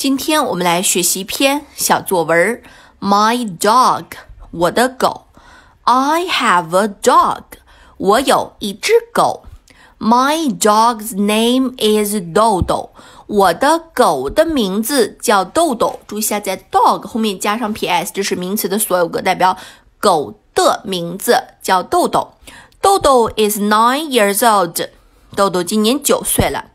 今天我们来学习一篇小作文：My dog，我的狗。I have a dog，我有一只狗。My dog's name is Dodo，我的狗的名字叫豆豆。注意一下，在 dog 后面加上 ps，这是名词的所有格，代表狗的名字叫豆豆。豆豆 is nine years old，豆豆今年九岁了。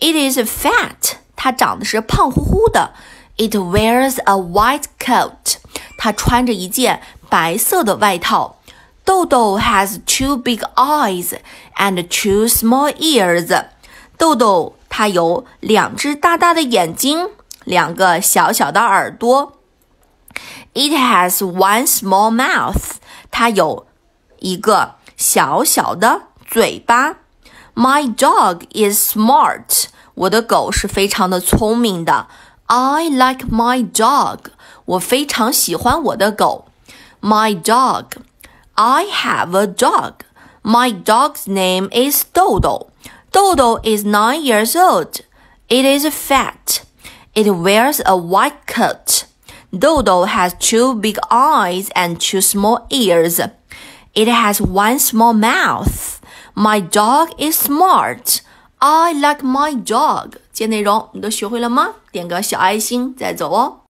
It is fat。它长得是胖乎乎的。It wears a white coat。它穿着一件白色的外套。豆豆 has two big eyes and two small ears。豆豆它有两只大大的眼睛，两个小小的耳朵。It has one small mouth。它有一个小小的嘴巴。My dog is smart。 我的狗是非常的聪明的。I like my dog。我非常喜欢我的狗。My dog。I have a dog. My dog's name is Dodo. Dodo is nine years old. It is fat. It wears a white coat. Dodo has two big eyes and two small ears. It has one small mouth. My dog is smart. I like my dog。这些内容你都学会了吗？点个小爱心再走哦。